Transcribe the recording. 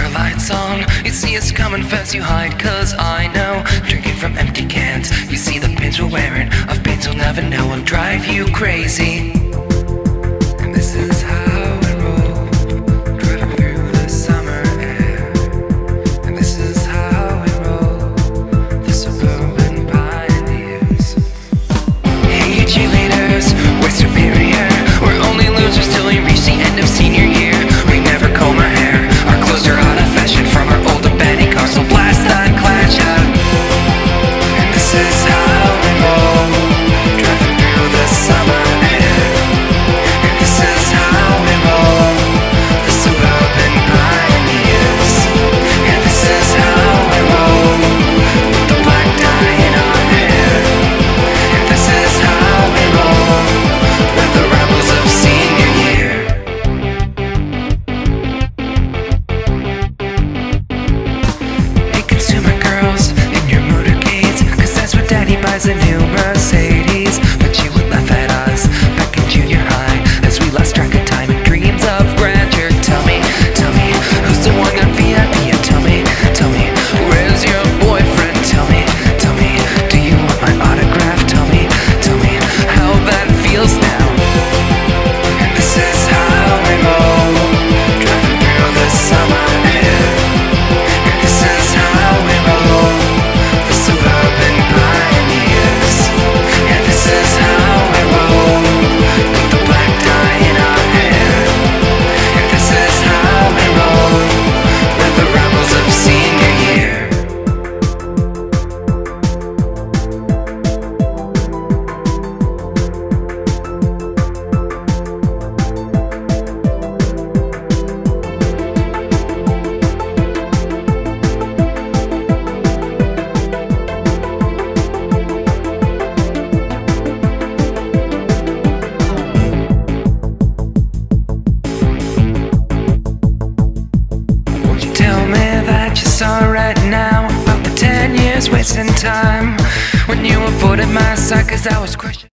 your lights on. You see us coming fast, you hide Cause I know, drinking from empty cans. You see the pins we're wearing. Of pins we'll never know I'll drive you crazy. what you saw right now. About the ten years wasting time. When you avoided my sight cause I was crushing